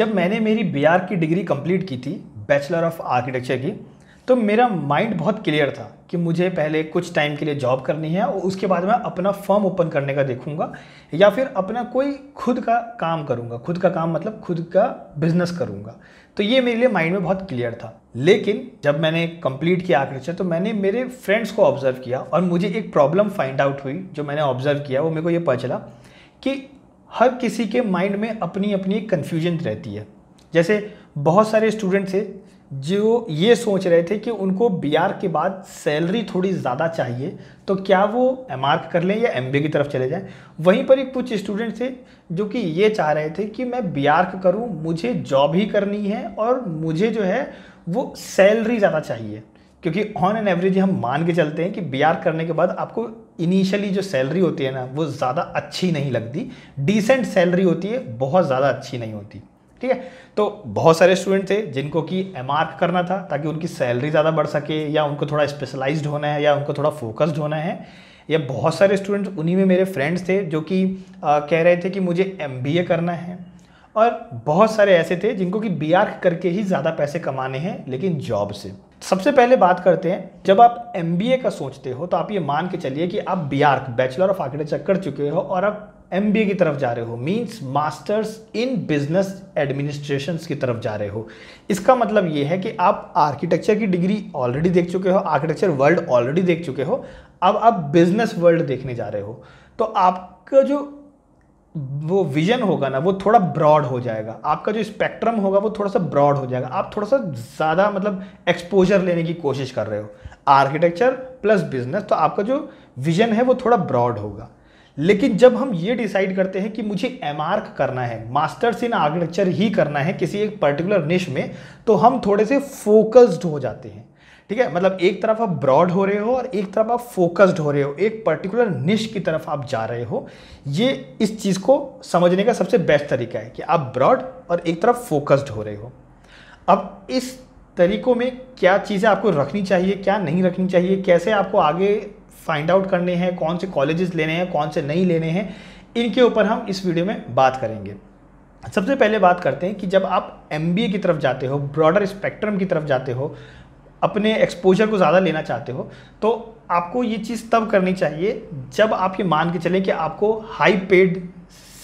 जब मैंने मेरी बीआर की डिग्री कंप्लीट की थी बैचलर ऑफ़ आर्किटेक्चर की तो मेरा माइंड बहुत क्लियर था कि मुझे पहले कुछ टाइम के लिए जॉब करनी है और उसके बाद मैं अपना फर्म ओपन करने का देखूँगा या फिर अपना कोई खुद का काम करूँगा। खुद का काम मतलब खुद का बिज़नेस करूँगा। तो ये मेरे लिए माइंड में बहुत क्लियर था। लेकिन जब मैंने कंप्लीट किया आर्किटेक्चर तो मैंने मेरे फ्रेंड्स को ऑब्ज़र्व किया और मुझे एक प्रॉब्लम फाइंड आउट हुई, जो मैंने ऑब्ज़र्व किया, वो मेरे को ये पता चला कि हर किसी के माइंड में अपनी अपनी एक कन्फ्यूज़न रहती है। जैसे बहुत सारे स्टूडेंट थे जो ये सोच रहे थे कि उनको बीआर के बाद सैलरी थोड़ी ज़्यादा चाहिए तो क्या वो एम कर लें या एम की तरफ़ चले जाएँ? वहीं पर एक कुछ स्टूडेंट थे जो कि ये चाह रहे थे कि मैं बी करूँ, मुझे जॉब ही करनी है और मुझे जो है वो सैलरी ज़्यादा चाहिए। क्योंकि ऑन एन एवरेज हम मान के चलते हैं कि बीआर करने के बाद आपको इनिशियली जो सैलरी होती है ना, वो ज़्यादा अच्छी नहीं लगती। डिसेंट सैलरी होती है, बहुत ज़्यादा अच्छी नहीं होती। ठीक है? तो बहुत सारे स्टूडेंट थे जिनको कि एमआर करना था ताकि उनकी सैलरी ज़्यादा बढ़ सके या उनको थोड़ा स्पेशलाइज्ड होना है या उनको थोड़ा फोकस्ड होना है। या बहुत सारे स्टूडेंट्स उन्हीं में मेरे फ्रेंड्स थे जो कि कह रहे थे कि मुझे एमबीए करना है। और बहुत सारे ऐसे थे जिनको कि बी करके ही ज़्यादा पैसे कमाने हैं, लेकिन जॉब से। सबसे पहले बात करते हैं, जब आप एमबीए का सोचते हो तो आप ये मान के चलिए कि आप बी बैचलर ऑफ़ आर्किटेक्चर कर चुके हो और आप एमबीए की तरफ़ जा रहे हो means masters in business administration की तरफ़ जा रहे हो। इसका मतलब ये है कि आप आर्किटेक्चर की डिग्री ऑलरेडी देख चुके हो आर्किटेक्चर वर्ल्ड ऑलरेडी देख चुके हो, अब आप बिज़नेस वर्ल्ड देखने जा रहे हो। तो आपका जो वो विजन होगा ना, वो थोड़ा ब्रॉड हो जाएगा। आपका जो स्पेक्ट्रम होगा, वो थोड़ा सा ब्रॉड हो जाएगा। आप थोड़ा सा ज़्यादा मतलब एक्सपोजर लेने की कोशिश कर रहे हो। आर्किटेक्चर प्लस बिज़नेस तो आपका जो विजन है वो थोड़ा ब्रॉड होगा। लेकिन जब हम ये डिसाइड करते हैं कि मुझे एम करना है मास्टर्स इन आर्किटेक्चर ही करना है किसी एक पर्टिकुलर निश में तो हम थोड़े से फोकस्ड हो जाते हैं। ठीक है? मतलब एक तरफ़ आप ब्रॉड हो रहे हो और एक तरफ़ आप फोकस्ड हो रहे हो। एक पर्टिकुलर निश की तरफ़ आप जा रहे हो। ये इस चीज़ को समझने का सबसे बेस्ट तरीका है कि आप ब्रॉड और एक तरफ़ फोकस्ड हो रहे हो। अब इस तरीकों में क्या चीज़ें आपको रखनी चाहिए, क्या नहीं रखनी चाहिए, कैसे आपको आगे फाइंड आउट करने हैं, कौन से कॉलेजेस लेने हैं, कौन से नहीं लेने हैं, इनके ऊपर हम इस वीडियो में बात करेंगे। सबसे पहले बात करते हैं कि जब आप एमबीए की तरफ़ जाते हो ब्रॉडर स्पेक्ट्रम की तरफ़ जाते हो अपने एक्सपोजर को ज़्यादा लेना चाहते हो तो आपको ये चीज़ तब करनी चाहिए जब आप ये मान के चलें कि आपको हाई पेड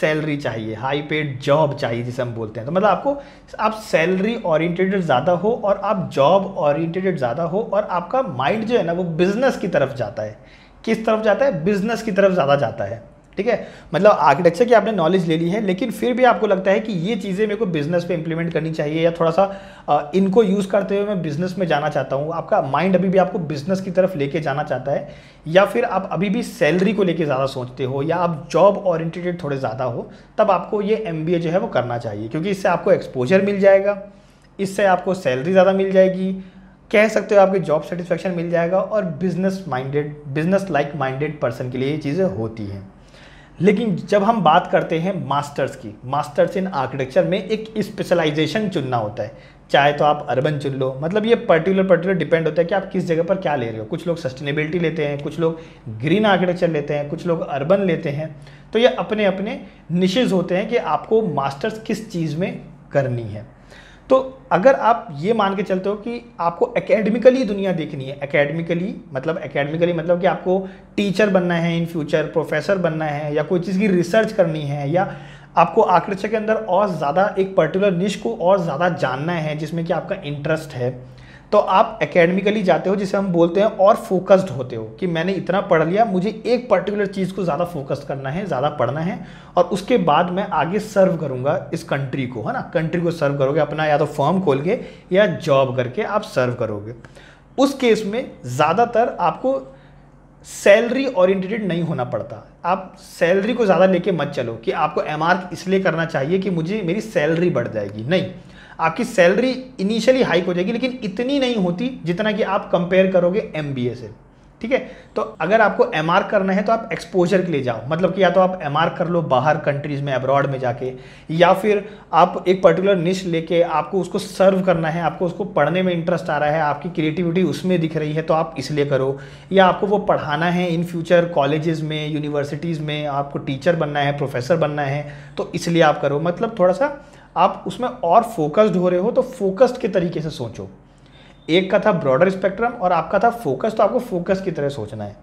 सैलरी चाहिए हाई पेड जॉब चाहिए जिसे हम बोलते हैं। तो मतलब आपको, आप सैलरी ओरिएंटेड ज़्यादा हो और आप जॉब ओरिएंटेड ज़्यादा हो और आपका माइंड जो है ना वो बिज़नेस की तरफ़ जाता है। किस तरफ़ जाता है? बिज़नेस की तरफ़ ज़्यादा जाता है। ठीक है? मतलब आर्किटेक्चर की आपने नॉलेज ले ली है, लेकिन फिर भी आपको लगता है कि ये चीज़ें मेरे को बिज़नेस पे इंप्लीमेंट करनी चाहिए या थोड़ा सा इनको यूज़ करते हुए मैं बिज़नेस में जाना चाहता हूँ। आपका माइंड अभी भी आपको बिज़नेस की तरफ़ लेके जाना चाहता है, या फिर आप अभी भी सैलरी को लेके ज़्यादा सोचते हो, या आप जॉब ओरिएंटेड थोड़े ज़्यादा हो, तब आपको ये एमबीए जो है वो करना चाहिए, क्योंकि इससे आपको एक्सपोजर मिल जाएगा, इससे आपको सैलरी ज़्यादा मिल जाएगी, कह सकते हो आपकी जॉब सेटिस्फेक्शन मिल जाएगा, और business minded business like minded person के लिए ये चीज़ें होती हैं। लेकिन जब हम बात करते हैं मास्टर्स की मास्टर्स इन आर्किटेक्चर में एक स्पेशलाइजेशन चुनना होता है। चाहे तो आप अर्बन चुन लो मतलब ये पर्टिकुलर पर्टिकुलर डिपेंड होता है कि आप किस जगह पर क्या ले रहे हो। कुछ लोग सस्टेनेबिलिटी लेते हैं, कुछ लोग ग्रीन आर्किटेक्चर लेते हैं, कुछ लोग अर्बन लेते हैं। तो ये अपने अपने निशेज होते हैं कि आपको मास्टर्स किस चीज़ में करनी है। तो अगर आप ये मान के चलते हो कि आपको एकेडमिकली दुनिया देखनी है एकेडमिकली मतलब एकेडमिकली मतलब कि आपको टीचर बनना है इन फ्यूचर प्रोफेसर बनना है या कोई चीज़ की रिसर्च करनी है या आपको आर्किटेक्चर के अंदर और ज़्यादा एक पर्टिकुलर निश को और ज़्यादा जानना है जिसमें कि आपका इंटरेस्ट है तो आप एकेडमिकली जाते हो, जिसे हम बोलते हैं, और फोकस्ड होते हो कि मैंने इतना पढ़ लिया, मुझे एक पर्टिकुलर चीज़ को ज़्यादा फोकस करना है, ज़्यादा पढ़ना है, और उसके बाद मैं आगे सर्व करूँगा इस कंट्री को, है ना? कंट्री को सर्व करोगे, अपना या तो फॉर्म खोल के, या जॉब करके आप सर्व करोगे। उस केस में ज़्यादातर आपको सैलरी ओरिएंटेड नहीं होना पड़ता। आप सैलरी को ज़्यादा लेके मत चलो कि आपको एम इसलिए करना चाहिए कि मुझे, मेरी सैलरी बढ़ जाएगी। नहीं। आपकी सैलरी इनिशियली हाइक हो जाएगी, लेकिन इतनी नहीं होती जितना कि आप कंपेयर करोगे एम से। ठीक है? तो अगर आपको एमआर करना है तो आप एक्सपोजर के लिए जाओ। मतलब कि या तो आप एमआर कर लो बाहर कंट्रीज़ में अब्रॉड में जाके, या फिर आप एक पर्टिकुलर निश लेके आपको उसको सर्व करना है, आपको उसको पढ़ने में इंटरेस्ट आ रहा है, आपकी क्रिएटिविटी उसमें दिख रही है तो आप इसलिए करो। या आपको वो पढ़ाना है इन फ्यूचर कॉलेजेस में यूनिवर्सिटीज़ में, आपको टीचर बनना है प्रोफेसर बनना है तो इसलिए आप करो। मतलब थोड़ा सा आप उसमें और फोकस्ड हो रहे हो तो फोकस्ड के तरीके से सोचो। एक का था ब्रॉडर स्पेक्ट्रम और आपका था फोकस तो आपको फोकस की तरह सोचना है।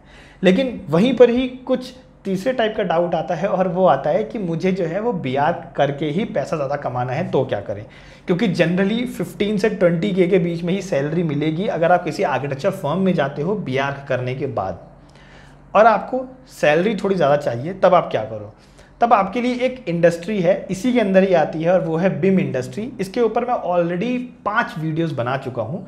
लेकिन वहीं पर ही कुछ तीसरे टाइप का डाउट आता है और वो आता है कि मुझे जो है वो बी करके ही पैसा ज़्यादा कमाना है तो क्या करें? क्योंकि जनरली 15 से 20 के के बीच में ही सैलरी मिलेगी अगर आप किसी आर्किटेक्चर फर्म में जाते हो बी करने के बाद। और आपको सैलरी थोड़ी ज़्यादा चाहिए, तब आप क्या करो? तब आपके लिए एक इंडस्ट्री है, इसी के अंदर ही आती है और वो है बिम इंडस्ट्री इसके ऊपर मैं ऑलरेडी पाँच वीडियोस बना चुका हूँ।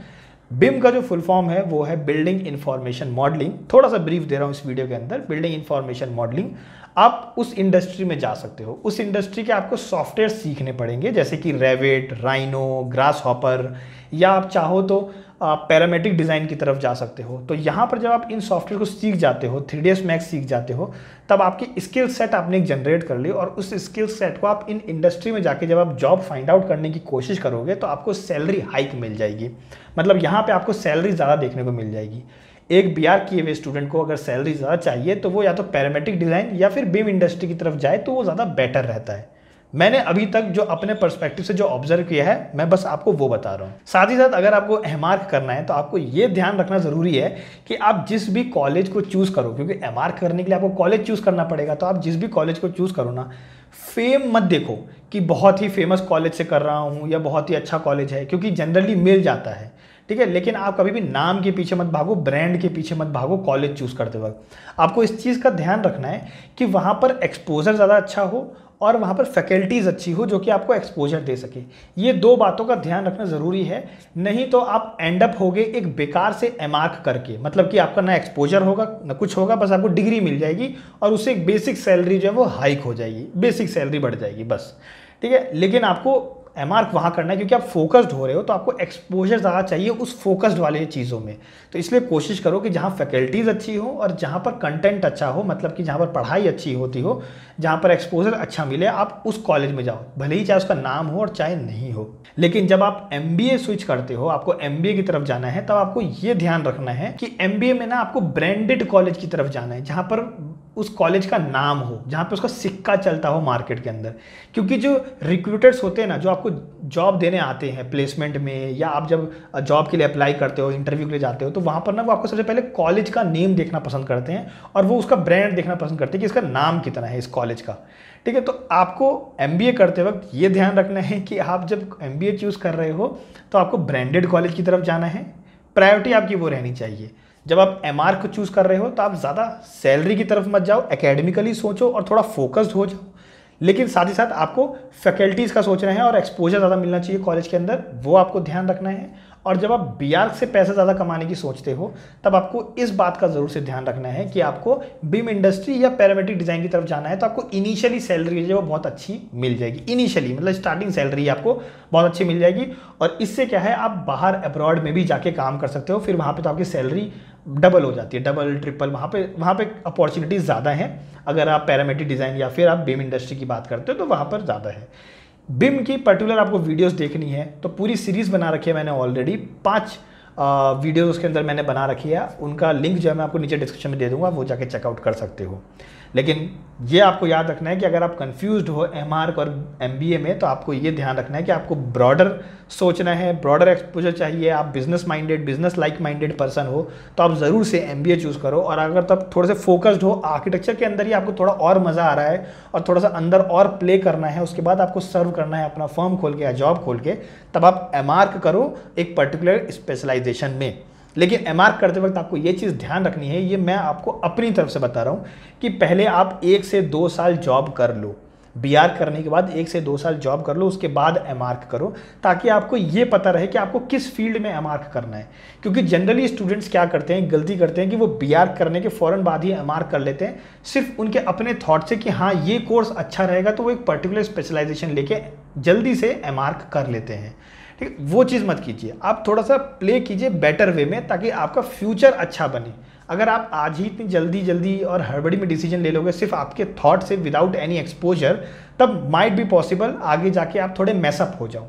बिम का जो फुल फॉर्म है, वो है बिल्डिंग इंफॉर्मेशन मॉडलिंग। थोड़ा सा ब्रीफ दे रहा हूँ इस वीडियो के अंदर। Building information modelling. आप उस इंडस्ट्री में जा सकते हो। उस इंडस्ट्री के आपको सॉफ्टवेयर सीखने पड़ेंगे, जैसे कि रेविट राइनो ग्रास हॉपर या आप चाहो तो पैरामेट्रिक डिज़ाइन की तरफ़ जा सकते हो। तो यहाँ पर जब आप इन सॉफ्टवेयर को सीख जाते हो, थ्री डी मैक्स सीख जाते हो, तब आपकी स्किल सेट आपने एक जनरेट कर ली और उस स्किल सेट को आप इन इंडस्ट्री में जाके जब आप जॉब फाइंड आउट करने की कोशिश करोगे तो आपको सैलरी हाइक मिल जाएगी। मतलब यहाँ पर आपको सैलरी ज़्यादा देखने को मिल जाएगी। एक बी आर किए हुए स्टूडेंट को अगर सैलरी ज़्यादा चाहिए तो वो या तो पैरामेट्रिक डिज़ाइन या फिर बीम इंडस्ट्री की तरफ़ जाए तो वो ज़्यादा बेटर रहता है। मैंने अभी तक जो अपने पर्सपेक्टिव से जो ऑब्ज़र्व किया है, मैं बस आपको वो बता रहा हूँ। साथ ही साथ अगर आपको एम करना है तो आपको ये ध्यान रखना ज़रूरी है कि आप जिस भी कॉलेज को चूज़ करो, क्योंकि एम करने के लिए आपको कॉलेज चूज़ करना पड़ेगा तो आप जिस भी कॉलेज को चूज़ करो ना फेम मत देखो कि बहुत ही फ़ेमस कॉलेज से कर रहा हूँ या बहुत ही अच्छा कॉलेज है, क्योंकि जनरली मिल जाता है। ठीक है? लेकिन आप कभी भी नाम के पीछे मत भागो ब्रांड के पीछे मत भागो कॉलेज चूज़ करते वक्त। आपको इस चीज़ का ध्यान रखना है कि वहाँ पर एक्सपोजर ज़्यादा अच्छा हो और वहाँ पर फैकल्टीज़ अच्छी हो जो कि आपको एक्सपोजर दे सके। ये दो बातों का ध्यान रखना ज़रूरी है। नहीं तो आप एंड अप होगे एक बेकार से एमार्क करके। मतलब कि आपका ना एक्सपोजर होगा, ना कुछ होगा, बस आपको डिग्री मिल जाएगी और उससे एक बेसिक सैलरी जो है वो हाइक हो जाएगी। बेसिक सैलरी बढ़ जाएगी, बस। ठीक है? लेकिन आपको एम आर वहाँ करना है, क्योंकि आप फोकस्ड हो रहे हो तो आपको एक्सपोजर ज़्यादा चाहिए उस फोकस्ड वाले चीज़ों में। तो इसलिए कोशिश करो कि जहाँ फैकल्टीज़ अच्छी हो और जहाँ पर कंटेंट अच्छा हो मतलब कि जहाँ पर पढ़ाई अच्छी होती हो, जहाँ पर एक्सपोजर अच्छा मिले, आप उस कॉलेज में जाओ, भले ही चाहे उसका नाम हो और चाहे नहीं हो। लेकिन जब आप एमबीए स्विच करते हो, आपको एमबीए की तरफ़ जाना है, तब आपको ये ध्यान रखना है कि एमबीए में ना आपको ब्रांडेड कॉलेज की तरफ़ जाना है, जहाँ पर उस कॉलेज का नाम हो, जहाँ पे उसका सिक्का चलता हो मार्केट के अंदर। क्योंकि जो रिक्रूटर्स होते हैं ना, जो आपको जॉब देने आते हैं प्लेसमेंट में, या आप जब जॉब के लिए अप्लाई करते हो इंटरव्यू के लिए जाते हो तो वहाँ पर ना वो आपको सबसे पहले कॉलेज का नेम देखना पसंद करते हैं, और वो उसका ब्रांड देखना पसंद करते हैं कि इसका नाम कितना है इस कॉलेज का। ठीक है तो आपको एमबीए करते वक्त ये ध्यान रखना है कि आप जब एमबीए चूज़ कर रहे हो तो आपको ब्रांडेड कॉलेज की तरफ़ जाना है प्रायोरिटी आपकी वो रहनी चाहिए। जब आप एमआर को चूज़ कर रहे हो तो आप ज़्यादा सैलरी की तरफ़ मत जाओ एकेडमिकली सोचो और थोड़ा फोकस्ड हो जाओ। लेकिन साथ ही साथ आपको फैकल्टीज़ का सोचना है और एक्सपोजर ज़्यादा मिलना चाहिए कॉलेज के अंदर, वो आपको ध्यान रखना है। और जब आप बीआर से पैसा ज़्यादा कमाने की सोचते हो, तब आपको इस बात का ज़रूर से ध्यान रखना है कि आपको बीम इंडस्ट्री या पैरामेट्रिक डिज़ाइन की तरफ़ जाना है तो आपको इनिशियली सैलरी जो है वो बहुत अच्छी मिल जाएगी। इनिशियली मतलब स्टार्टिंग सैलरी आपको बहुत अच्छी मिल जाएगी। और इससे क्या है, आप बाहर अब्रॉड में भी जाके काम कर सकते हो, फिर वहाँ पर तो आपकी सैलरी डबल हो जाती है डबल ट्रिपल वहाँ पे वहाँ पे अपॉर्चुनिटीज़ ज़्यादा हैं। अगर आप पैरामेट्रिक डिज़ाइन या फिर आप बिम इंडस्ट्री की बात करते हो तो वहाँ पर ज़्यादा है। बिम की पर्टिकुलर आपको वीडियोस देखनी है तो पूरी सीरीज़ बना रखी है मैंने ऑलरेडी पाँच वीडियोस उसके अंदर मैंने बना रखी है। उनका लिंक जो है मैं आपको नीचे डिस्क्रिप्शन में दे दूँगा, वो जाके चेकआउट कर सकते हो। लेकिन ये आपको याद रखना है कि अगर आप कंफ्यूज हो एम और एमबीए में तो आपको ये ध्यान रखना है कि आपको ब्रॉडर सोचना है ब्रॉडर एक्सपोजर चाहिए। आप business minded business like minded person हो तो आप ज़रूर से एमबीए चूज़ करो। और अगर तब थोड़े से फोकस्ड हो आर्किटेक्चर के अंदर ही आपको थोड़ा और मज़ा आ रहा है और थोड़ा सा अंदर और प्ले करना है, उसके बाद आपको सर्व करना है अपना फर्म खोल के या जॉब खोल के, तब आप एम करो। एक पर्टिकुलर स्पेशलाइजेशन में। लेकिन एम करते वक्त आपको ये चीज़ ध्यान रखनी है, ये मैं आपको अपनी तरफ़ से बता रहा हूँ कि पहले आप एक से दो साल जॉब कर लो। बीआर करने के बाद एक से दो साल जॉब कर लो, उसके बाद एम करो, ताकि आपको ये पता रहे कि आपको किस फ़ील्ड में एमआर करना है। क्योंकि जनरली स्टूडेंट्स क्या करते हैं, गलती करते हैं कि वो बीआर करने के फ़ौरन बाद ही एम कर लेते हैं। सिर्फ़ उनके अपने थॉट से कि हाँ ये कोर्स अच्छा रहेगा तो वो एक पर्टिकुलर स्पेशलाइजेशन लेके जल्दी से एम कर लेते हैं। ठीक है? वो चीज़ मत कीजिए। आप थोड़ा सा प्ले कीजिए बेटर वे में ताकि आपका फ्यूचर अच्छा बने। अगर आप आज ही इतनी जल्दी जल्दी और हड़बड़ी में डिसीज़न ले लोगे, सिर्फ़ आपके थॉट से विदाउट एनी एक्सपोजर तब माइट बी पॉसिबल आगे जाके आप थोड़े मैसअप हो जाओ।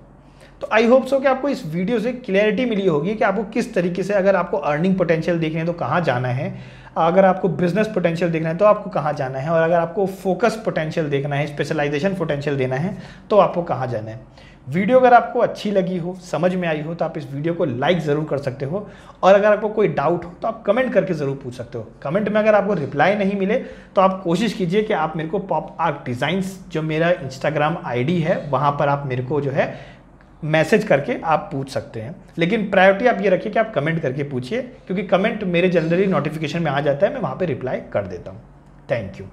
तो आई होप सो कि आपको इस वीडियो से क्लैरिटी मिली होगी कि आपको किस तरीके से अगर आपको अर्निंग पोटेंशियल देखना है तो कहाँ जाना है। अगर आपको बिज़नेस पोटेंशियल देखना है तो आपको कहाँ जाना है। और अगर आपको फोकस पोटेंशियल देखना है स्पेशलाइजेशन पोटेंशियल देना है तो आपको कहाँ जाना है। वीडियो अगर आपको अच्छी लगी हो, समझ में आई हो तो आप इस वीडियो को लाइक ज़रूर कर सकते हो। और अगर आपको कोई डाउट हो तो आप कमेंट करके ज़रूर पूछ सकते हो। कमेंट में अगर आपको रिप्लाई नहीं मिले तो आप कोशिश कीजिए कि आप मेरे को पॉप आर्ट डिज़ाइंस जो मेरा इंस्टाग्राम आईडी है, वहाँ पर आप मेरे को जो है मैसेज करके आप पूछ सकते हैं। लेकिन प्रायोरिटी आप ये रखिए कि आप कमेंट करके पूछिए, क्योंकि कमेंट मेरे जनरली नोटिफिकेशन में आ जाता है, मैं वहाँ पर रिप्लाई कर देता हूँ। Thank you